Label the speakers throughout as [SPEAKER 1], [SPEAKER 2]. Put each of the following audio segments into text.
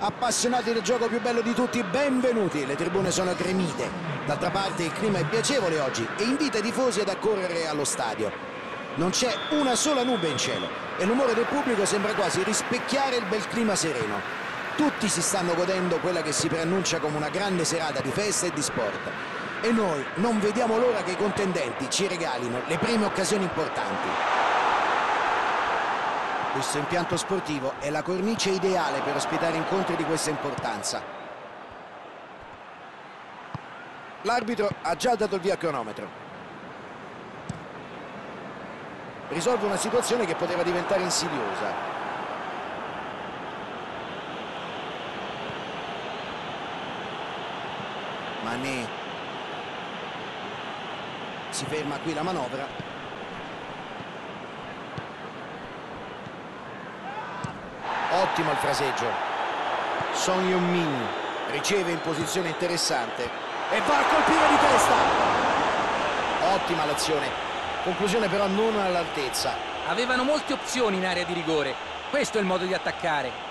[SPEAKER 1] Appassionati del gioco più bello di tutti, benvenuti. Le tribune sono gremite. D'altra parte il clima è piacevole oggi e invita i tifosi ad accorrere allo stadio. Non c'è una sola nube in cielo e l'umore del pubblico sembra quasi rispecchiare il bel clima sereno. Tutti si stanno godendo quella che si preannuncia come una grande serata di festa e di sport. E noi non vediamo l'ora che i contendenti ci regalino le prime occasioni importanti. Questo impianto sportivo è la cornice ideale per ospitare incontri di questa importanza. L'arbitro ha già dato il via al cronometro. Risolve una situazione che poteva diventare insidiosa. Mané si ferma qui la manovra ottimo il fraseggio Son Heung-min riceve in posizione interessante e va a colpire di testa ottima l'azione conclusione però non all'altezza
[SPEAKER 2] Avevano molte opzioni in area di rigore. Questo è il modo di attaccare.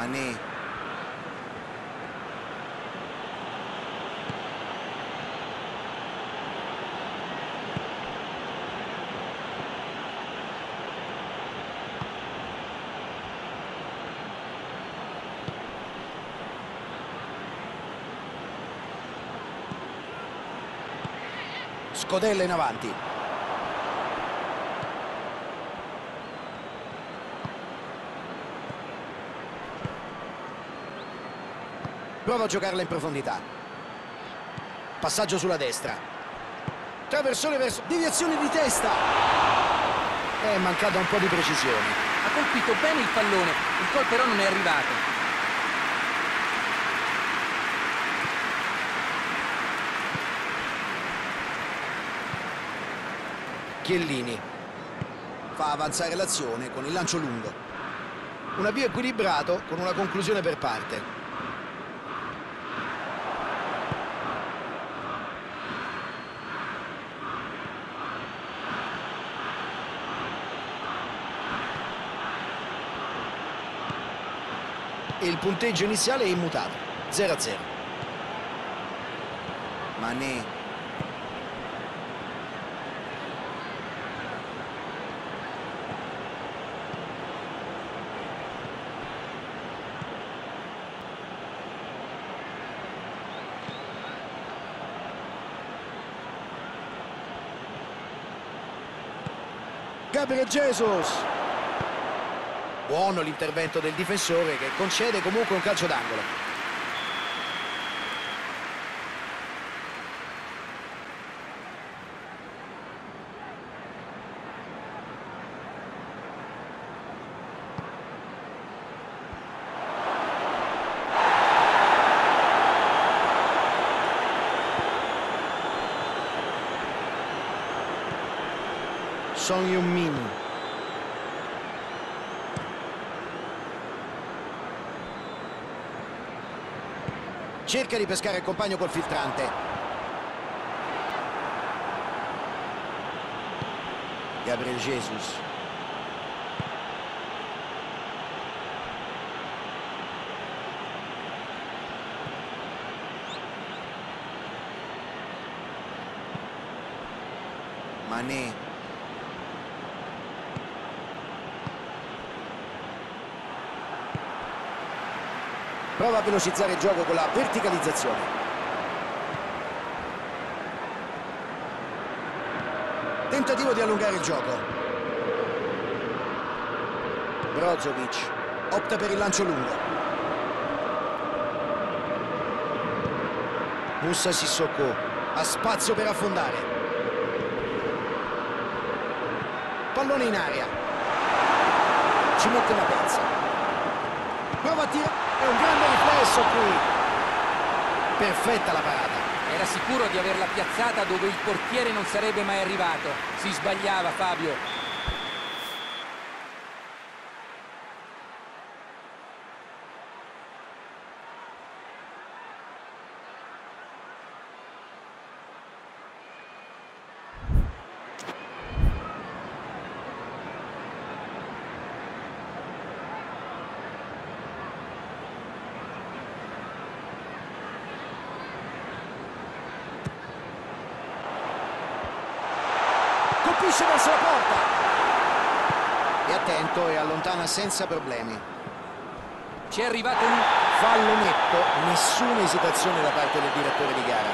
[SPEAKER 1] Mané. Scodella in avanti prova a giocarla in profondità. Passaggio sulla destra. Traversone verso deviazione di testa. È mancata un po' di precisione.
[SPEAKER 2] Ha colpito bene il pallone, il gol però non è arrivato.
[SPEAKER 1] Chiellini fa avanzare l'azione con il lancio lungo. Un avvio equilibrato con una conclusione per parte il punteggio iniziale è immutato. 0 a 0 Mané. Gabriel Jesus buono l'intervento del difensore che concede comunque un calcio d'angolo. Son Heung-min cerca di pescare il compagno col filtrante. Gabriel Jesus. Mané prova a velocizzare il gioco con la verticalizzazione. Tentativo di allungare il gioco. Brozovic opta per il lancio lungo. Musa Sissoko ha spazio per affondare. Pallone in aria ci mette una pezza. Prova a tirare è un grande riflesso qui perfetta la parata
[SPEAKER 2] Era sicuro di averla piazzata dove il portiere non sarebbe mai arrivato. Si sbagliava Fabio.
[SPEAKER 1] colpisce verso la porta. È attento e allontana senza problemi.
[SPEAKER 2] Ci è arrivato un...
[SPEAKER 1] Fallo netto, nessuna esitazione da parte del direttore di gara.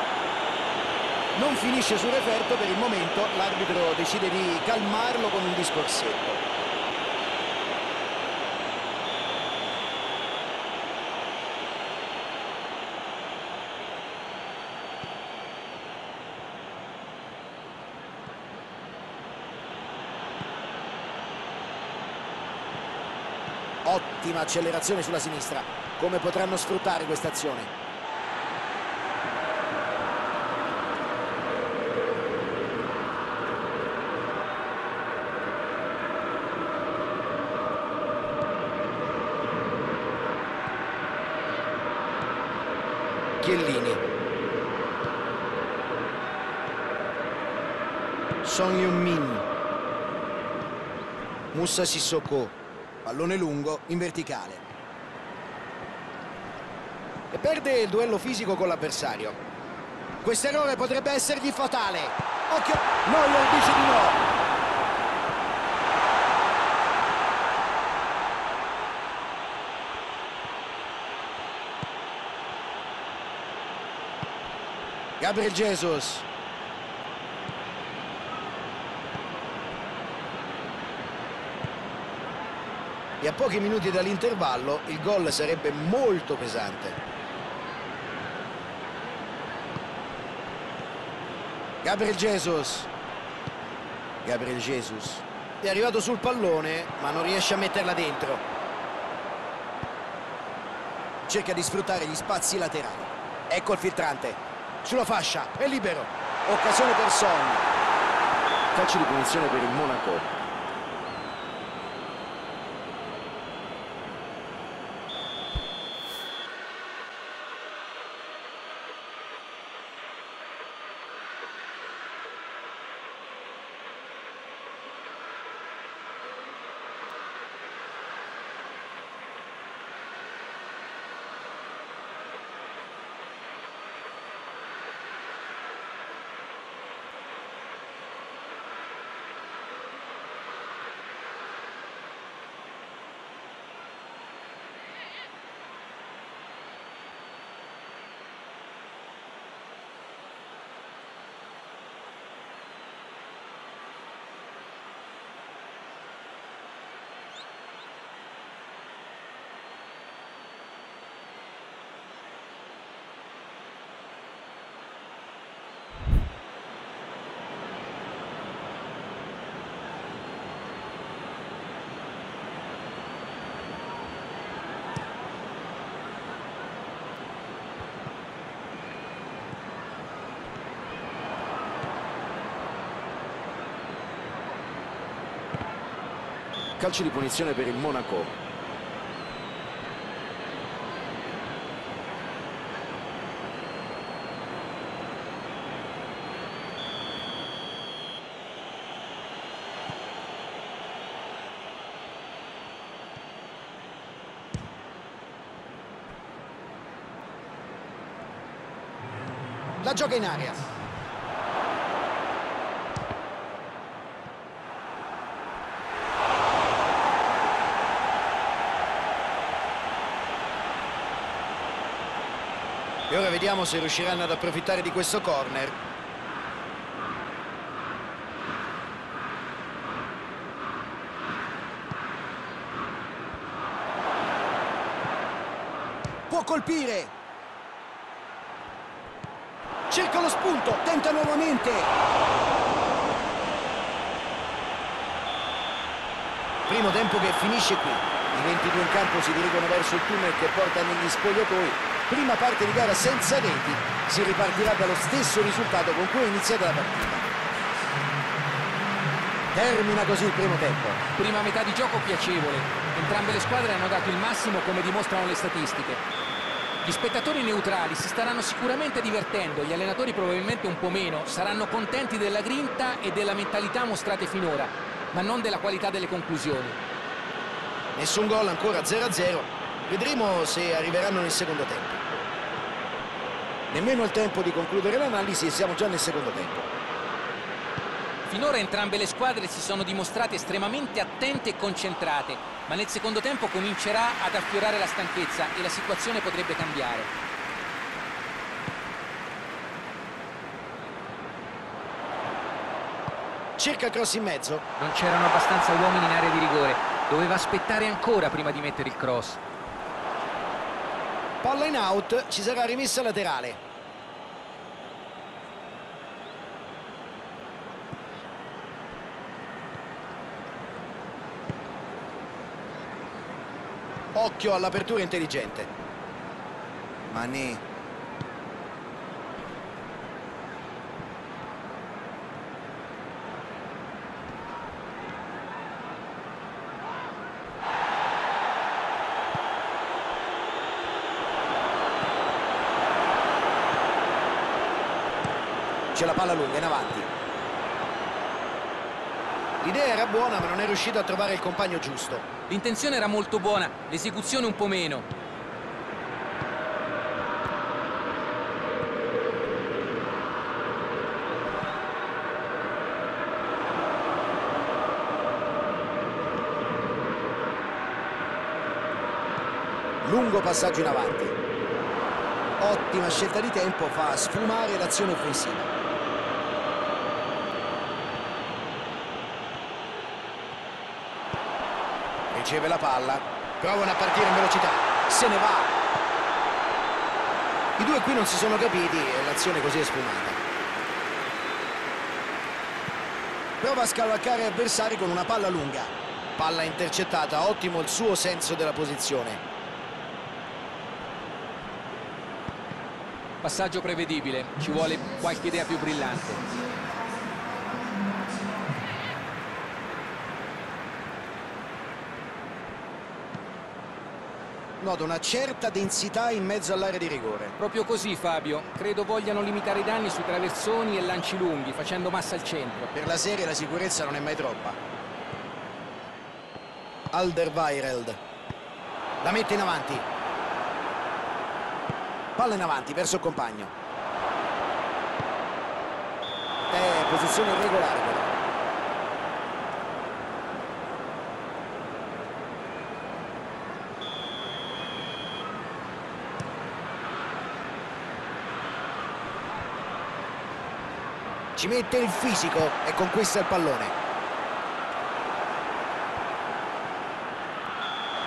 [SPEAKER 1] Non finisce sul referto per il momento, l'arbitro decide di calmarlo con un discorsetto. Ottima accelerazione sulla sinistra. Come potranno sfruttare questa azione? Chiellini. Song Yun-min. Musa Sissoko. Pallone lungo in verticale. E perde il duello fisico con l'avversario. Questo errore potrebbe essergli fatale. Occhio! Neuer dice di no. Gabriel Jesus e a pochi minuti dall'intervallo il gol sarebbe molto pesante. Gabriel Jesus. Gabriel Jesus. È arrivato sul pallone ma non riesce a metterla dentro. Cerca di sfruttare gli spazi laterali. Ecco il filtrante. Sulla fascia, è libero. Occasione per Son. Calcio di punizione per il Monaco. Calcio di punizione per il Monaco. La gioca in aria. Vediamo se riusciranno ad approfittare di questo corner. Può colpire. Cerca lo spunto, tenta nuovamente. Primo tempo che finisce qui. I 22 in campo si dirigono verso il tunnel che porta negli spogliatoi prima parte di gara senza reti, si ripartirà dallo stesso risultato con cui è iniziata la partita. Termina così il primo tempo.
[SPEAKER 2] Prima metà di gioco piacevole. Entrambe le squadre hanno dato il massimo come dimostrano le statistiche. Gli spettatori neutrali si staranno sicuramente divertendo, gli allenatori probabilmente un po' meno, saranno contenti della grinta e della mentalità mostrate finora, ma non della qualità delle conclusioni.
[SPEAKER 1] Nessun gol ancora 0-0, vedremo se arriveranno nel secondo tempo. Nemmeno il tempo di concludere l'analisi e siamo già nel secondo tempo.
[SPEAKER 2] Finora entrambe le squadre si sono dimostrate estremamente attente e concentrate, ma nel secondo tempo comincerà ad affiorare la stanchezza e la situazione potrebbe cambiare.
[SPEAKER 1] Cerca il cross in mezzo.
[SPEAKER 2] Non c'erano abbastanza uomini in area di rigore. Doveva aspettare ancora prima di mettere il cross.
[SPEAKER 1] Palla in out, ci sarà rimessa laterale. Occhio all'apertura intelligente. Mané. C'è la palla lunga in avanti. L'idea era buona ma non è riuscito a trovare il compagno giusto.
[SPEAKER 2] L'intenzione era molto buona, l'esecuzione un po' meno.
[SPEAKER 1] Lungo passaggio in avanti. Ottima scelta di tempo, fa sfumare l'azione offensiva. Riceve la palla, provano a partire in velocità, se ne va. I due qui non si sono capiti e l'azione così è sfumata. Prova a scavalcare avversari con una palla lunga. Palla intercettata, ottimo il suo senso della posizione.
[SPEAKER 2] Passaggio prevedibile, ci vuole qualche idea più brillante.
[SPEAKER 1] Noto una certa densità in mezzo all'area di rigore.
[SPEAKER 2] Proprio così Fabio, credo vogliano limitare i danni sui traversoni e lanci lunghi, facendo massa al centro.
[SPEAKER 1] Per la serie la sicurezza non è mai troppa. Alderweireld. La mette in avanti. Palla in avanti verso il compagno. È posizione irregolare però. Ci mette il fisico e conquista il pallone.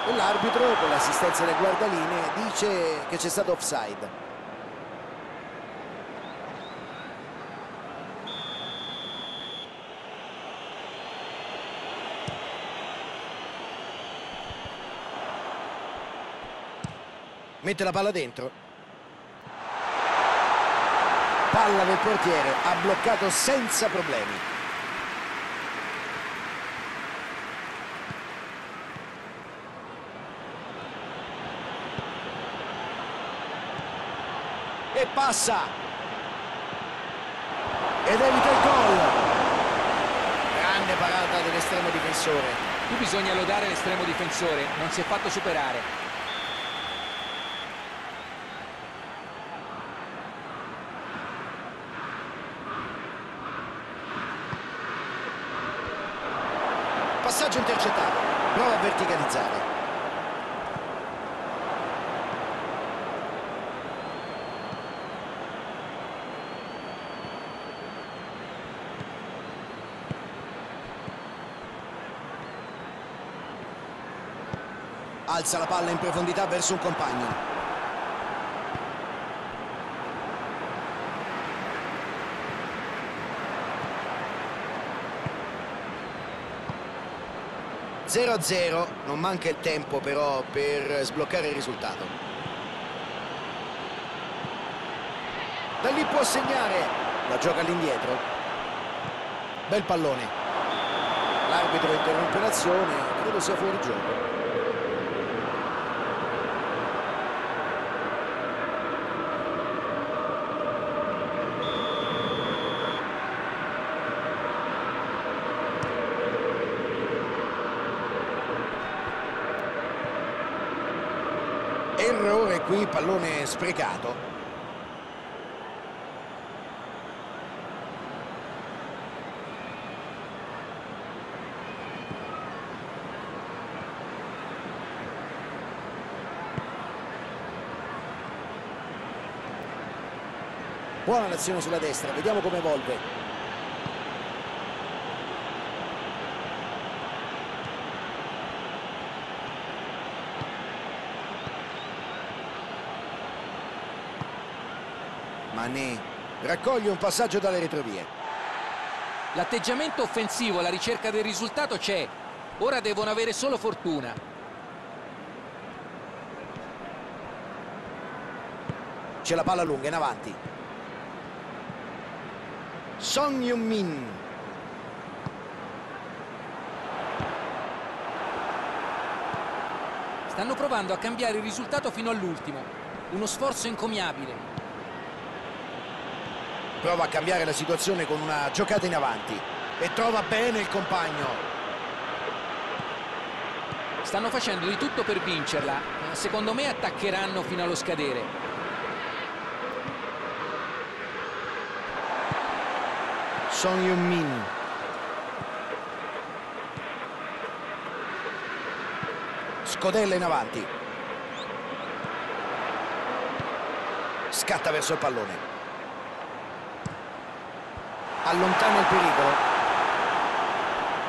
[SPEAKER 1] E l'arbitro, con l'assistenza del guardaline, dice che c'è stato offside. Mette la palla dentro. Palla del portiere, ha bloccato senza problemi. E passa. Ed evita il gol. Grande parata dell'estremo difensore.
[SPEAKER 2] Qui bisogna lodare l'estremo difensore, non si è fatto superare.
[SPEAKER 1] Passaggio intercettato. Verticalizzare. Alza la palla in profondità verso un compagno. Zero a zero, non manca il tempo però per sbloccare il risultato. Da lì può segnare, la gioca all'indietro. Bel pallone. L'arbitro interrompe l'azione, credo sia fuori gioco. qui pallone sprecato. Buona l'azione sulla destra, vediamo come evolve. Raccoglie un passaggio dalle retrovie.
[SPEAKER 2] L'atteggiamento offensivo alla ricerca del risultato c'è. Ora devono avere solo fortuna.
[SPEAKER 1] C'è la palla lunga in avanti. Song Yun-min.
[SPEAKER 2] Stanno provando a cambiare il risultato fino all'ultimo. Uno sforzo encomiabile.
[SPEAKER 1] Prova a cambiare la situazione con una giocata in avanti e trova bene il compagno.
[SPEAKER 2] Stanno facendo di tutto per vincerla. Secondo me attaccheranno fino allo scadere.
[SPEAKER 1] Song Yun-min. Scodella in avanti. Scatta verso il pallone. Allontana il pericolo.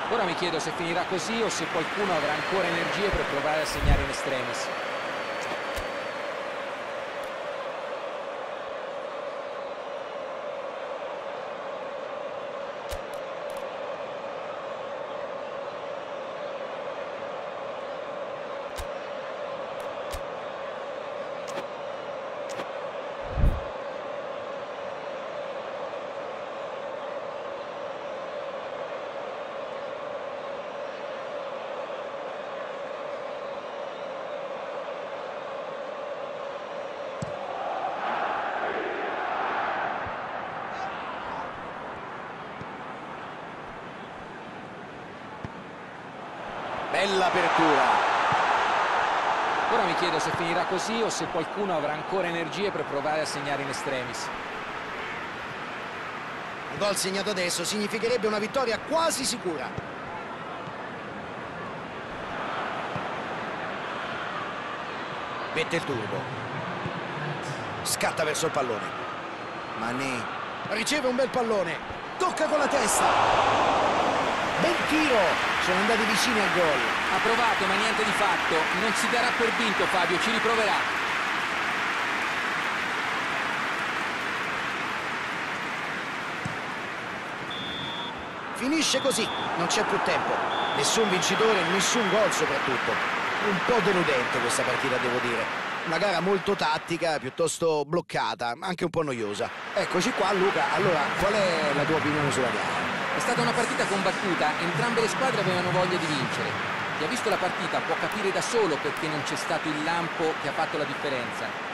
[SPEAKER 2] Ora mi chiedo se finirà così o se qualcuno avrà ancora energie per provare a segnare in estremis.
[SPEAKER 1] Bella apertura.
[SPEAKER 2] Ora mi chiedo se finirà così o se qualcuno avrà ancora energie per provare a segnare in estremis.
[SPEAKER 1] Un gol segnato adesso significherebbe una vittoria quasi sicura. Mette il turbo. Scatta verso il pallone. Mané riceve un bel pallone. Tocca con la testa. Bel tiro. Sono andati vicini al gol.
[SPEAKER 2] Ha provato ma niente di fatto. Non si darà per vinto Fabio, ci riproverà.
[SPEAKER 1] Finisce così, non c'è più tempo. Nessun vincitore, nessun gol soprattutto. Un po' deludente questa partita, devo dire. Una gara molto tattica, piuttosto bloccata, anche un po' noiosa. Eccoci qua, Luca. Allora, qual è la tua opinione sulla gara?
[SPEAKER 2] È stata una partita combattuta, entrambe le squadre avevano voglia di vincere. Chi ha visto la partita può capire da solo perché non c'è stato il lampo che ha fatto la differenza.